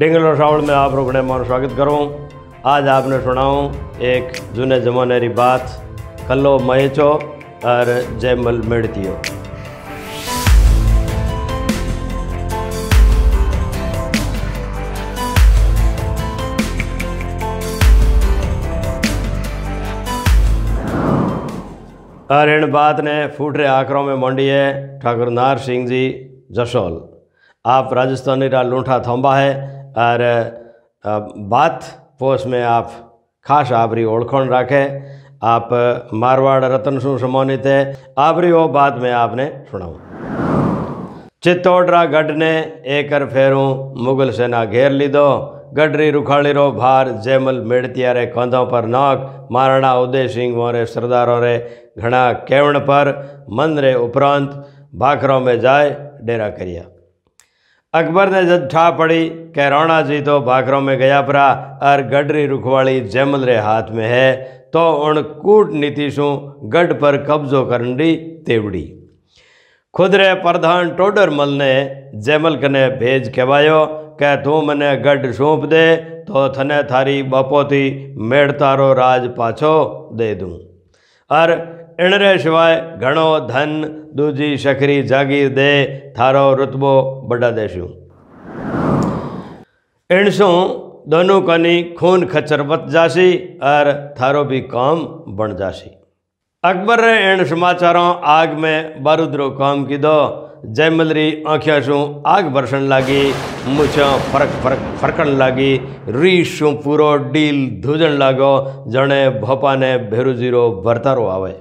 डिंगल श्रावण में आप रुकने मान स्वागत करूँ। आज आपने सुनाऊँ एक जूने जमाने की बात, कल्लो महेचो और जयमल मेड़तियो और इन बात ने फूटरे आकरों में मंडी है, ठाकुर नार सिंह जी, जसोल। आप राजस्थानी रा लूठा थोंबा है और बात पोस में आप खास आपरी ओळखण राखे। आप मारवाड़ रतन सु सम्मानित है। आपरी वो बात में आपने सुनाऊँ चित्तौड़रा गढ़ ने एकर फेरूं मुगल सेना घेर लीधो। गढ़री रुखाड़ीरो भार जयमल मेड़तियारे कंधों पर नाक। महाराणा उदय सिंह मोरे सरदारों रे घना केवण पर। मन रे उपरांत भाखरों में अकबर અકબરને જ ઠા પડી કે जी तो भाखरों में गया परा और गडरी रुखवाली जैमल रे हाथ में है तो उन कूटनीति गढ़ पर कब्जो करनी तेवड़ी। खुद रे प्रधान टोडरमल ने जयमल कने भेज कहवायो कह, तू मने गढ़ સોંપ दे तो थने थारी बपोती મેળતારો રાજ પાછો दे दूँ। अर એણરે સિવાય ઘણો ધન દૂજી શખરી જાગીર દે, થારો રુતબો બડા દેશું એણસું દોનું કની ખૂન ખચર બત જાશી અર થારો ભી કામ બણ જાશી. અકબર રે એણ સમાચારો આગ મેં બારુદરો કામ કીધો જયમલરી આંખ્યા શું આગ ભરસણ લાગી, મૂછો ફરક ફરક ફરકણ લાગી, રીશ શું પૂરો ડીલ ધૂજણ લાગો, જણે ભપાને ભેરુજીરો ભરતારો આવે.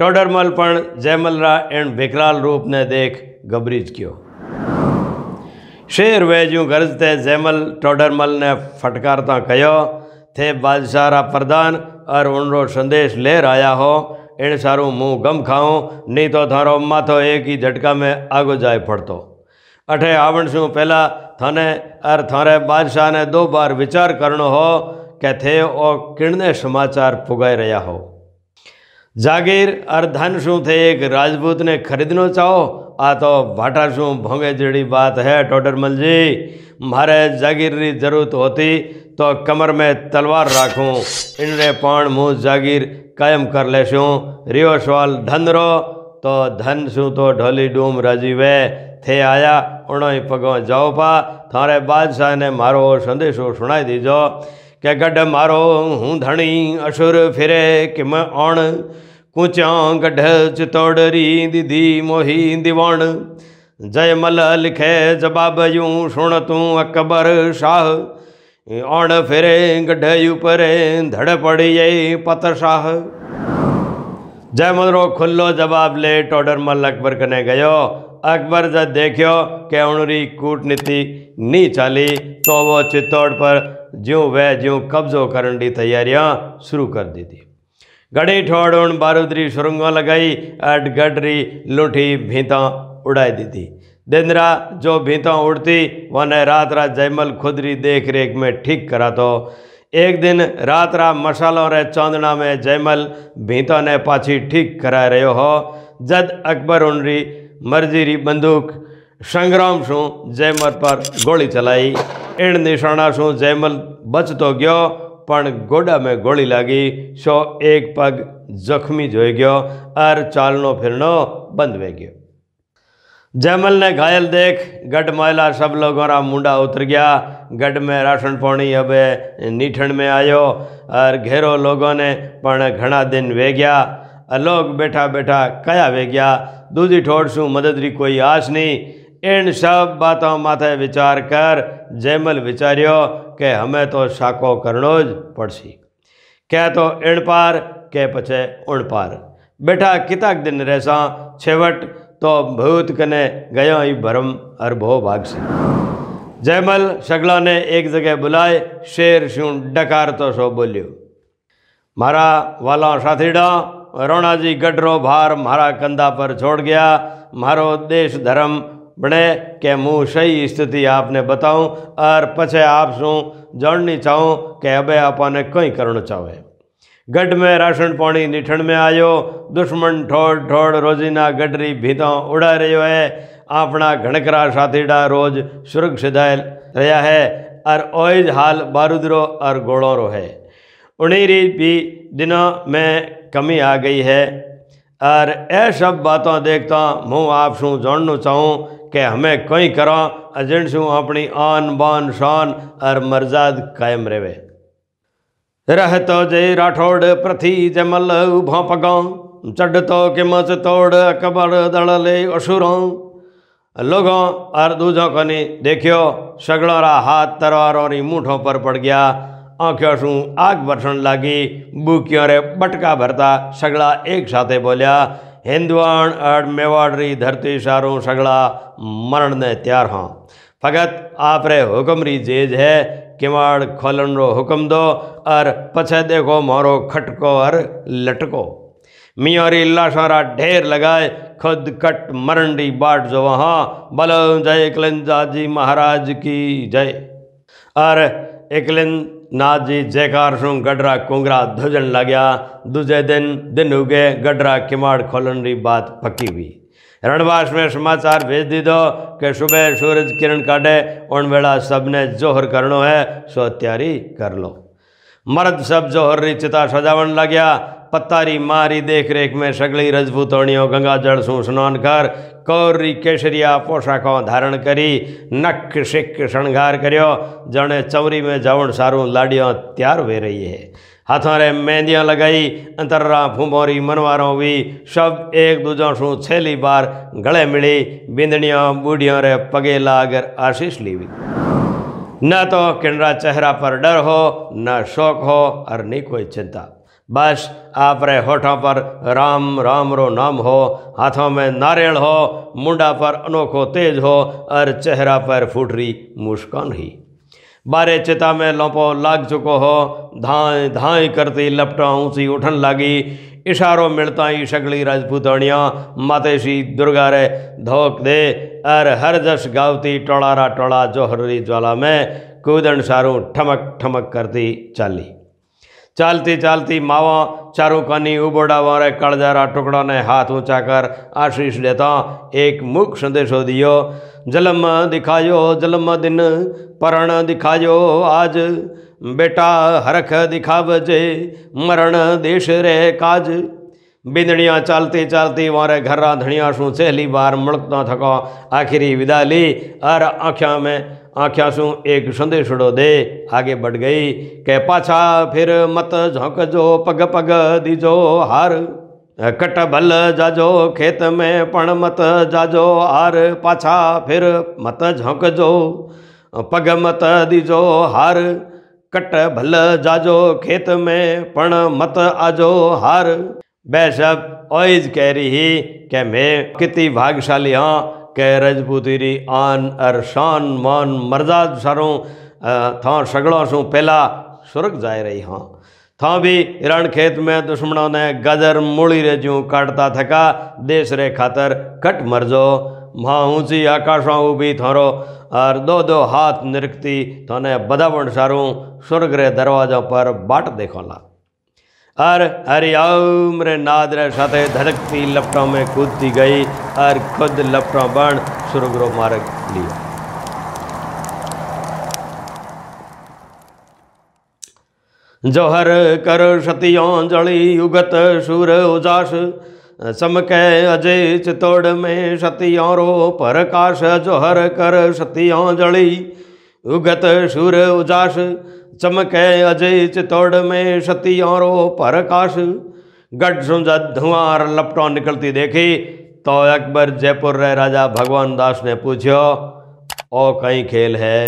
टोडरमल पण जयमल रा एण विकराल रूप ने देख गबरीज कियो शेर वेजू गरजते जयमल टोडरमल ने फटकारता कहो थे बादशाह रा प्रधान और उनरो संदेश लेर आया हो एण सारू मुँह गम खाऊं नहीं तो थारो माथो एक ही झटका में आगो जाए पड़तो अठे आवण शू पहला थाने और थारे बादशाह ने दो बार विचार करनो हो कि थे ओ किणने समाचार पुगाई रहा हो जागीर और धन शू थे एक राजपूत ने खरीदनो चाहो आ तो भाटा शू भोंगे जड़ी बात है टोडरमल जी मारे जागीर री ज़रूरत होती तो कमर में तलवार राखूं इनरे पाण मुँह जागीर कायम कर लेशूं रियो सवाल धन रो तो धन शू तो ढोली डूम राजीवे थे आया उणो ही पगो जाओ पा थारे बादशाह ने मारो संदेशो सुनाई दीजो કે ગઢ મારો હું ધણી અસુર ફિરે કે મેં અણ કૂચ્યા ગઢ ચિતોડરી દીધી મોહી દિવાણ જયમલ लिखे जवाब यूं सुण तूं अकबर शाह अण फिरे गढ़ ऊपरे धड़ पड़ी पत शाह जयमल रो खुल्लो जवाब ले टोडरमल अकबर कने गयो अकबर जब देखियो कि उनरी कूटनीति नी चाली तो वो चित्तौड़ पर ज्यों वह ज्यों कब्जो करने की तैयारियाँ शुरू कर दी थी। गड़ी ठोड़ बारूदरी सुरंगों लगाई अट गडरी लूठी भीता उड़ाई दी थी। दिनरा जो भीता उड़ती वने रात रात जयमल खुदरी देख रेख में ठीक करा तो एक दिन रात रा मसालों रे चौंदना में जयमल भीता ने पाछी ठीक करा रहो हो। जद अकबर उनरी मर्ज़ी री बंदूक संग्राम शू जयमल पर गोली चलाई। इन निशाना शू जयमल बचतो गयो, पण गोडा में गोली लागी, सो एक पग जख्मी जोई गयो और चालनो फिरनो बंद वे गयो। जयमल ने घायल देख, गढ़ महिला सब लोगों रा मुंडा उतर गया। गढ़ में राशन पानी अब नीठण में आयो और घेरो लोगों ने पण घना दिन वे गया। लोग बैठा बैठा कया वे गया। दूजी ठोड़ शू मदद री कोई आस नहीं इन सब बातों माथे विचार कर जयमल विचारियो કે અમે તો શાકો કરણો જ પડશે કે તો એણપાર કે પછે ઉણપાર બેઠા કિતાક દિન રહેશા છેવટ તો ભૂત કને ગયો એ ભરમ અરભો ભાગશે જયમલ સગલાને એક જગ્યાએ બોલાય શેર શું ડકારતો શો બોલ્યો મારા વાલા સાથીડા રોણાજી ગઢરો ભાર મારા કંધા પર છોડ ગયા મારો દેશ ધર્મ बने के मुँह सही स्थिति आपने बताऊँ, और पछे आप शू जाननी चाहूँ कि अब आपने कई करना चाहे गढ़ में राशन पानी निठण में आयो, दुश्मन ठोड़ ठोड़ रोजीना गडरी भीतों उड़ा रो है। अपना घणकरा साथीड़ा रोज सुरक्षित रहा है और ओइज हाल बारूदरो और गोड़ों है। उन्हीं भी दिनों में कमी आ गई है और यह सब बातों देखता हूँ आप शू जानना चाहूँ कि हमें कोई करो अजिन शू अपनी आन बान शान और मर्जाद कायम रहे रह तो जय राठौड़ प्रथी जमल उभो चढ़ तो कि मच तोड़ अकबर दड़ले असुरों लोगों और दूजों को नहीं देखियो सगड़ों हाथ तरवारों मूठों पर पड़ गया आँखों शू आग बरसन लगी बूकियों रे बटका भरता सगड़ा धरती सारों सगड़ा मरण ने तैयार हाँ। फगत आप रे हुक्म री जेज है, किवाड़ खोलन रो हुक्म दो और पछे देखो मारो खटको और लटको। मियोरी लाशारा ढेर लगाए, खुद कट मरण री बाट जो वहाँ, बलो जय कलंजा जी महाराज की जय। और एकलिन नाथ जी जयकार सु गडरा कुंगरा ध्वजन लग्या। दूजे दिन दिन उगे गडरा किमाड़ खोलन री बात पक्की हुई। रणवास में समाचार भेज दी दो कि सुबह सूरज किरण काटे उन वेला सबने जोहर करनो है, सो तैयारी कर लो। मर्द सब जोहर री चिता सजावन लग्या। पत्तारी मारी देख रेख में सगली रजपूतोणियों गंगा जल सू स्नान कर कौरी केसरिया पोशाकों धारण करी, नख सिख श्रृंगार करियो। जने चौरी में जवण सारू लाडियों तैयार वे रही है। हाथों रे मेहंदियाँ लगाई, अंतर्रा फूमोरी मनवारों भी सब एक दूजों सू छेली बार गले मिली बिंदनियों बूढ़ियों रे पगे लागर आशीष ली न तो किनरा चेहरा पर डर हो, न शौक हो और नहीं कोई चिंता। बस आप रे होठों पर राम राम रो नाम हो हाथों में नारियल हो मुंडा पर अनोखो तेज हो और चेहरा पर फूटरी मुस्कान ही बारे चिता में लोपो लाग चुको हो धाए धाए करती लपटा ऊँची उठन लगी इशारों मिलता ही शगली राजपूतणिया मातेशी दुर्गा रे धोक दे और हर जस गावती टोड़ारा टोड़ा जोहरी ज्वाला में कूदन सारू ठमक ठमक करती चाली चालती चालती मावा चारों कानी उबोड़ा वारे कलजारा टुकड़ा ने हाथ ऊँचा कर आशीष देता एक मुख संदेशो दियो जलम दिखायो जलम दिन परण दिखायो आज बेटा हरख दिखावजे मरण बिंदड़ियाँ चालती चालती वारे घर धनिया शू सहली बार मुड़कता थको। आखिरी विदा ली और आख्या में, आख्या शू, एक संदेशड़ो दे, आगे बढ़ गई। के पाछा फिर मत झोंकजो पग पग दीजो हार। कट भल जाजो, खेत में पण मत जाजो हार। पाछा फिर मत झोंकजो पग मत दीजो हार। कट भल जाजो, खेत में पण वह सब ओज कह रही ही कि मैं कितनी भाग्यशाली हाँ कि रजपूतरी आन अर शान मान मर्दाद सरों था सगड़ों सो पहला सुर्ग जाए रही हाँ। था भी रण खेत में दुश्मनों ने गजर मूड़ी रे जू काटता थका, देश रे खातर कट मर जो। माँ ऊँची आकाशों भी थारो और दो दो हाथ निरखती थोने बदावण सारूँ स्वर्ग रे दरवाजों पर बाट देखोला और हरिओम रे नाद रे साथे धड़कती लपटों में कूदती गई और खुद लपटों बन सुरगरो मार्ग लिया। जोहर कर सतियों जड़ी युगत सूर उजास, चमके अजय चितोड़ में सतियों रो परकाश, जोहर कर सतियों जड़ी उगत सूर उजास चमके अजय चितौड़ में सती और परकाश गढ़ सुंजा धुआँ लपटों निकलती देखी। तो अकबर जयपुर रे राजा भगवान दास ने पूछो ओ कई खेल है?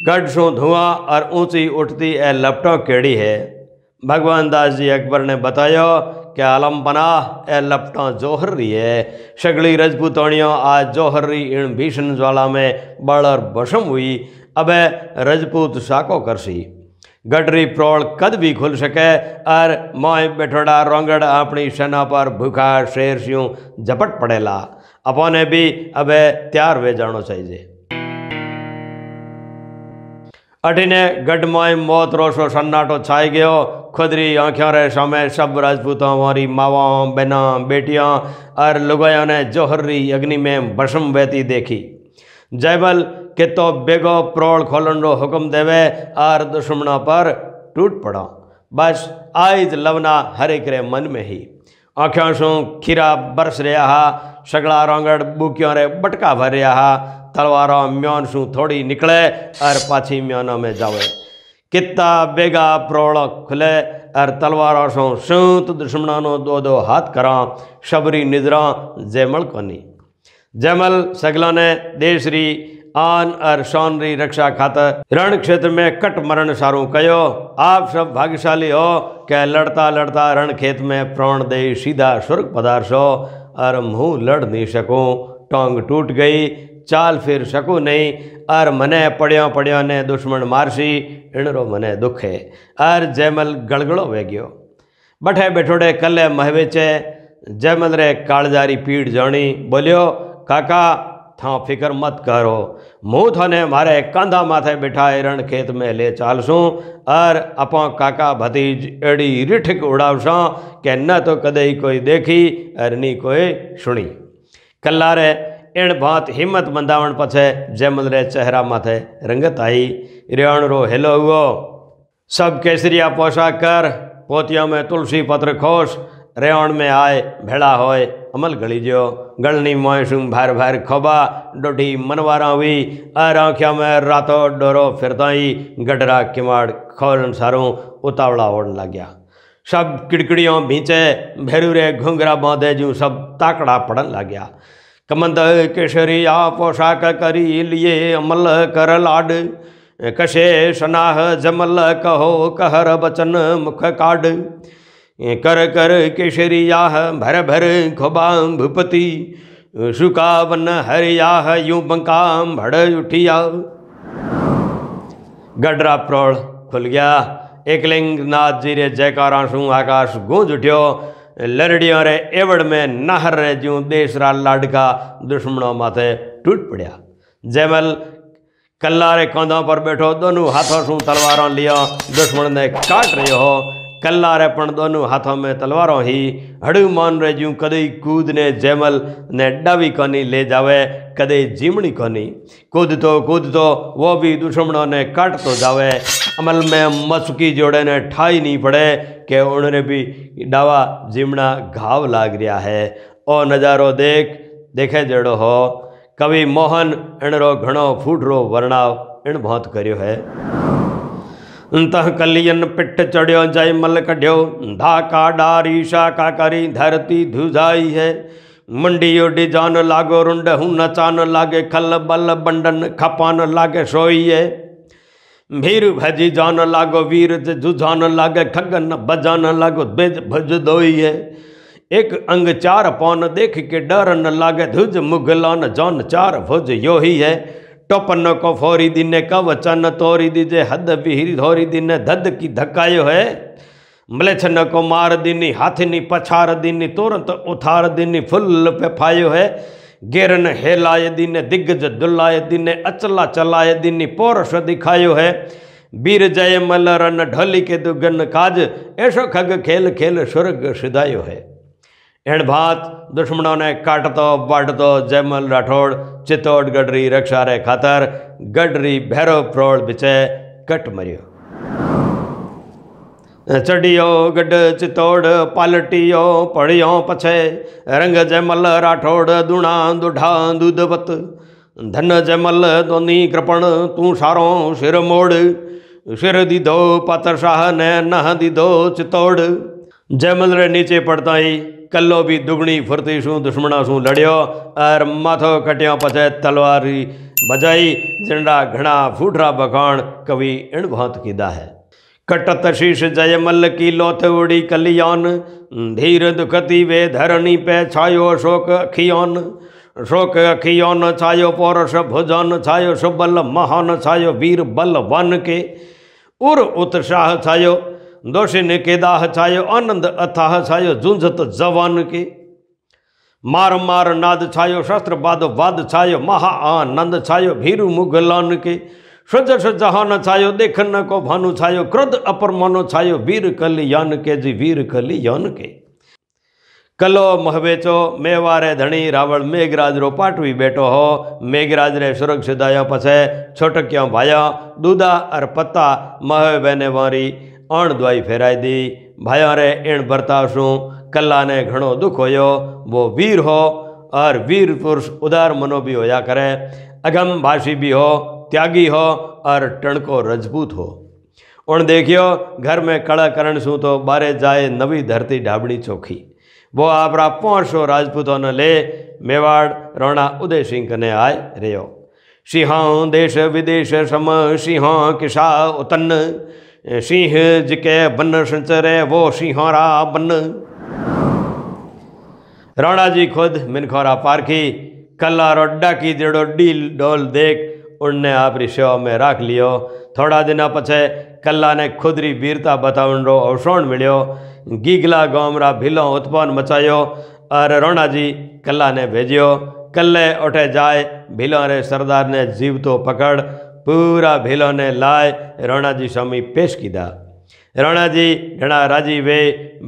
गढ़ सु धुआँ और ऊँची उठती ए लपटों केड़ी है? भगवान दास जी अकबर ने बतायो कि आलम पनाह ए लपटों जोहर रही है। सगड़ी रजपूतोणियों आज जोहर रही इन भीषण ज्वाला में बड़ और बशम हुई। अब रजपूत साको करसी। गडरी प्रोल कद भी खुल सके और मोय बैठोड़ा रोंगड़ अपनी सेना पर भूखा शेर स्यूं झपट पड़ेला। अपने भी अब तैयार वे जानो चाहिए अठिने गढ़ मौत रोशो सन्नाटो छाई गयो। खुदरी आँखों रे समय सब राजपूतों हमारी मावाओं बहना, बेटियाँ और लुगायों ने जोहरी अग्नि जयबल के तो बेगो प्रौढ़ खोलन रो हुक्म देवे आर दुश्मनों पर टूट पड़ो। बस आइज़ लवना हरे करे मन में ही। आँखों शू खीरा बरस रहा हा सगड़ा रोंगड़ बुकियों रे बटका भर रहा हा, तलवारों म्योन शू थोड़ी निकले और पाछी म्योनों में जावे। कितना बेगा प्रोड़ खुले और तलवारों सो सूत दुश्मनों दो दो हाथ करा, शबरी निद्रा जयमल कोनी। जयमल सगला ने देशरी आन और शौनरी रक्षा खातर रण क्षेत्र में कट मरण सारू कयो। आप सब भाग्यशाली हो क्या लड़ता लड़ता रण खेत में प्राण दे सीधा स्वर्ग पदार्थो और मुँह लड़ नहीं सकूँ, टोंग टूट गई, चाल फिर सकूँ नहीं। और मने पड़ियों पड़ियों ने दुश्मन मारसी, इणरो मने दुखे। और जयमल गड़गड़ो वे गयो। बठे बैठोड़े कल्ले महवेचे जयमल रे कालजारी पीड़ जानी बोलियो काका था फ़िक्र मत करो मुँह थाने मारे कंधा माथे बिठाए रण खेत में ले चालसूँ और अपा काका भतीज एड़ी रिठक उड़ावसा के न तो कदे कोई देखी और नी कोई सुनी कल्लारे एण भात हिम्मत बंधावण पछे जयमल रे चेहरा माथे रंगत आई रेवण रो हेलो हुओ सब केसरिया पोशाक कर पोतियों में तुलसी पत्र खोश रेवण में आए, भेड़ा होए, अमल गली जो गलनी मोयसुम भार भार खोबा डोडी मनवारा हुई। और आँखिया में रातों डोरो फिरता ही गडरा किमाड़ खोलन सारों उतावला ओढ़ लग गया सब किड़किड़ियों भींचे, भेरूरे घुंघरा बांधे जूँ सब ताकड़ा पड़न लग गया कमंद केशरी आ पोशाक करी लिए, अमल कर लाड। कशे सनाह जमल कहो, कहर बचन मुख काड। कर कर केशरियाह भर भर खोबाम भूपति सुकावन हरियाह यूँ बंकाम भड़ उठिया। गडरा प्रोड़ खुल गया। एकलिंग नाथ जी रे जयकारा सू आकाश गूंज उठ्यो। लरड़ियों रे एवड़ में नहर रे जूं देश रा लाडका दुश्मनों माथे टूट पड़िया। जयमल कल्ला रे कंधों पर बैठो, दोनों हाथों सू तलवारों लिया। दुश्मन ने काट रहे हो। कल्ला रे पण दोनों हाथों में तलवारों ही हड़ू मान रे जूं कदई कूद ने जयमल ने डावी कोनी ले जावे कदे जीमणी कोनी कूद तो कूद तो वो भी दुश्मनों ने काट तो जावे अमल में मसुकी जोड़े ने ठाई नहीं पड़े कि उन्होंने भी डावा जीमणा घाव लाग रहा है ओ नज़ारो देख देखे जड़ो हो कवि मोहन इणरो घणो फूटरो वर्णाव इण बहुत करियो है तह कलियन पिठ चढ़ियो जय मल कढियो। धाका डारी, शाका करी, धरती धुजाई है। मंडियो डिजान लागो, रुंड हूँ नचान लागे, खल बल बंडन खपान लागे, सोई है। भीर भजी जान लागो, वीर जुझान लागे, खगन बजान लागो बेज भज दोई है। एक अंग चार पौन देख के डर न लागे, धुज मुगलान जान चार भुज यो ही है। टोपन को फोरी दिने कवचन तोरी दीजे, हद बिहरी धोरी दिने, धद की धक्कायो है। मलेछन को मार दिनी, हाथिनी पछार दिनी, तुरंत उथार दिनी, फुल पे फायो है। गिरन हेलाए दिने, दिग्गज दुलाए दिने, अचला चलाय दिनी, पोरस दिखायो है। बीर जय मल रन ढोली के दुगन काज ऐसो खग खेल खेल स्वर्ग सिधायो है। एण भात, दुश्मनों ने काटतो, बाटतो, जयमल राठौड़, चित्तौड़, गडरी, रक्षा रे खातर, गडरी, भैरव प्रोड़ बिचे कट मरियो। चढ़ियो, गड, चित्तौड़, पालटियो, पढ़ियो पछे, रंग जयमल राठौड़, दुणा, दुढ़ा दूधवत धन जयमल, दोनी कृपण, तू सारो सिर मोड़, सिर दीधो पातर शाह ने नह दीधो चित्तौड़, जयमल रे नीचे पड़ता ही कल्लो भी दुगनी फुर्ती शू दुश्मना शू लड़ियो और माथो कटियो पछे तलवारी बजाई, जिंडा घना फूटरा बखाण कवि इण भांत कीदा है। कटत शीश जयमल की लोथ उड़ी कलियान, धीर दुखती वे धरणी पे छायो शोक अखियान। शोक अखियान छायो पौरष भुजन, छायो सुबल महान, छायो वीर बल वन के। उर उत्साह छायो दोषिन के दाह छायो, आनंद अथाह छायो, झुंझत जवान के। मार मार नाद छायो, शस्त्र बाद वाद छायो, महा आनंद छायो, भीरु मुगलान के। सजस जहान छायो, देखन को भानु छायो, क्रोध अपर मनो छायो, वीर कल्याण के जी, वीर कल्याण के। कलो महबेचो मेवारे धणी रावण, मेघराज रो पाटवी बेटो हो। मेघराज रे सुरक्षित आयो पछे, छोटक्यों भाया, दूधा अर पत्ता महे बहने वारी। फेराई दी। भाया रे एण बर्ताव शू कला ने घणो दुख होयो, वो वीर हो और वीर पुरुष उदार मनो भी होया करें। अगम भाषी भी हो, त्यागी हो और टणको रजपूत हो। उन देखियो, घर में कड़ा करण शू तो बारे जाए नवी धरती ढाबड़ी चोखी। वो आपरा पहुँचो राजपूतों ने ले, मेवाड़ रोना उदय सिंह कने आए रहो सिंह देश विदेश सम, सिंह किसा उतन सिंह जिके बन संचरे वो सिंहरा बन राणा जी खुद मिनखोरा पारखी कला रोडा की जड़ो डील डोल देख उनने आपरी सेवा में राख लियो। थोड़ा दिन पछे कला ने खुदरी वीरता बतावन रो अवसर मिलो गीगला गाँव रा भीलो उत्पन्न मचायो, और रोणा जी कला ने भेजियो। कल्ले उठे जाए भीलो रे सरदार ने जीव तो पकड़ लाए रोणा जी स्वामी पेश कीधा राणा जी घना राज़ी वे,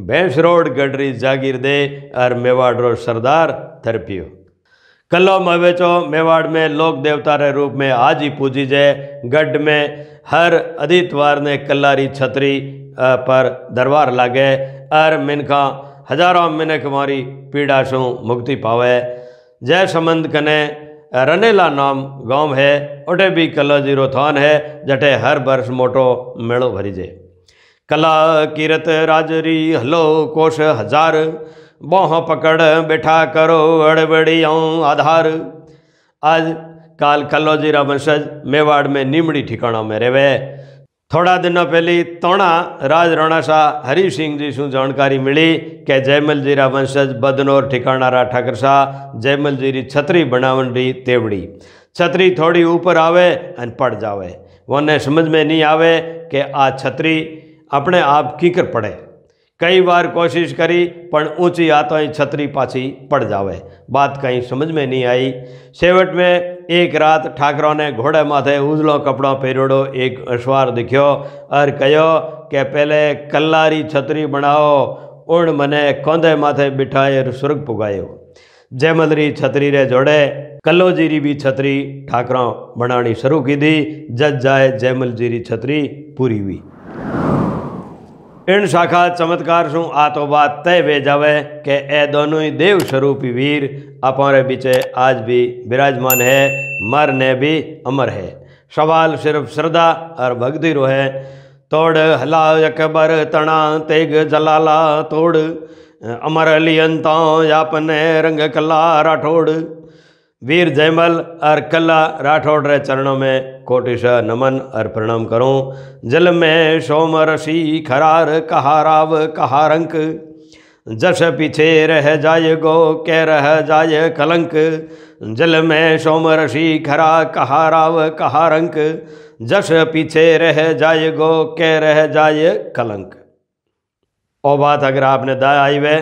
भैंस रोड गडरी जागीर दे और मेवाड़ रो सरदार थरपियो कल्लो मवेचो मेवाड़ में लोक देवता रे रूप में आज ही पूजी जाए गढ़ में हर अधितवार ने कल्लारी छतरी पर दरबार लागे। और मिनखा हज़ारों मिनख मारी पीड़ा शू मुक्ति पावे। जय संबंध कने रनेला नाम गाँव है, उठे भी कला ज़ीरो थान है जटे हर वर्ष मोटो मेड़ो भरी जे कला कीरत राजरी, हलो कोश हज़ार, बोह पकड़ बैठा करो अड़बड़ियों आधार। आज काल कल्लोजीरा वंशज मेवाड़ में निमड़ी ठिकाना में रेवे थोड़ा दिनों पहले तोणा राज राणाशाह हरी सिंह जी शू जानकारी मिली कि जयमल जीरा वंशज बदनौर ठिकाना ठाकर शाह जयमल जी री छतरी बनावन री तेवड़ी छतरी थोड़ी ऊपर आवे अन पड़ जावे वने समझ में नहीं कई बार कोशिश करी पर ऊँची ही छतरी पाछी पड़ जावे। बात कहीं समझ में नहीं आई। सेवट में एक रात ठाकरों ने घोड़े माथे उजलो कपड़ों पहरोड़ो एक अश्वार दिखो और कहो कि पहले कल्लारी छतरी बनाओ उन मने कौंधे माथे बिठाए सुर्ग पुगायो। जयमलरी छतरी रे जोड़े कल्लो जीरी भी छतरी ठाकरों बनानी शुरू की दी जज जाए जयमल जीरी छतरी पूरी हुई। इन शाखा चमत्कार शू आ तो बात तय वे जावे के ए दोनों ही देव स्वरूपी वीर अपने बीचे आज भी विराजमान है मर ने भी अमर है। सवाल सिर्फ़ श्रद्धा और भक्ति रो है। तोड़ हला अकबर तना तेग जलाला तोड़, अमर अलियंता यापने रंग कला राठौड़ वीर जयमल और कल्ला राठौड़ रे चरणों में कोटिश नमन और प्रणाम करूँ। जल में सोम रसी खरार कहाराव कहारंक, जस पीछे रह जाय गो के रह जाय कलंक, जल में सोम रसी खरा कहाराव कहारंक, जस पीछे रह जाय गो के रह जाय कलंक। ओ बात अगर आपने दाया आई वे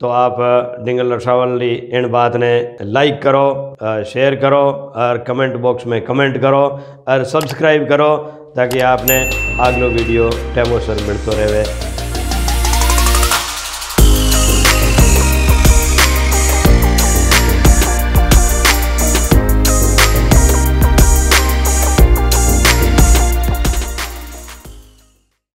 तो आप डिंगल रसावली इन बात ने लाइक करो शेयर करो, और कमेंट बॉक्स में कमेंट करो, और सब्सक्राइब करो, ताकि आपने अगलो वीडियो टेमोसर मिलते रहे।